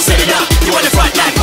set it up. You on the front line.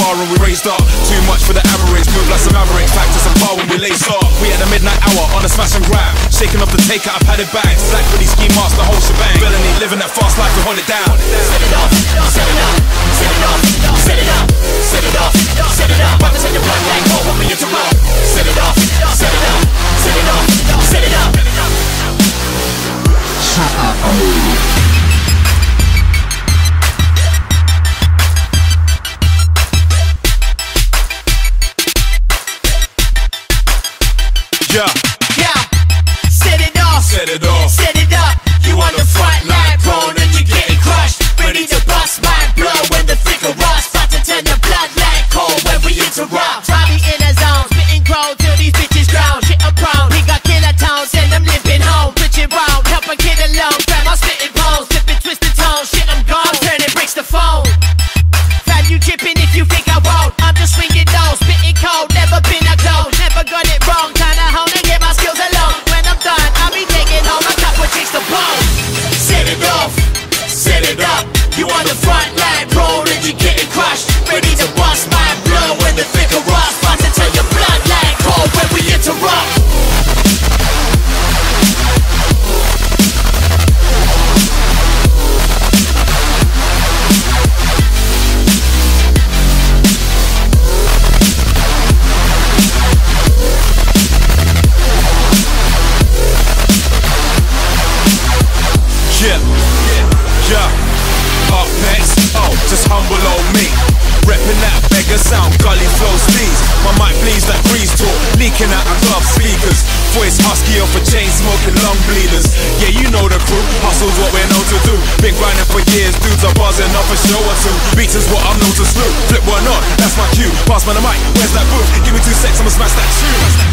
Bar and we raised up. Too much for the average, move like some average. Factors and power when we lace up. We had a midnight hour on a smash and grab. Shaking off the take out, I've had it back. Slack for these ski masks, the whole shebang. Villainy, living that fast life, we hold it down. Set it off, set it up, set it off, set it up, set it off, set it up. About to send your blood like when we interrupt. Set it off, set it up, set it off, set it up. Yeah, Voice husky off a chain smoking lung bleeders. Yeah, you know the crew, hustle's what we're known to do. Been grinding for years, dudes are buzzing off a show or two. Beats is what I'm known to slew. Flip one on, that's my cue. Pass me the mic, where's that booth? Give me two seconds, I'ma smash that tune.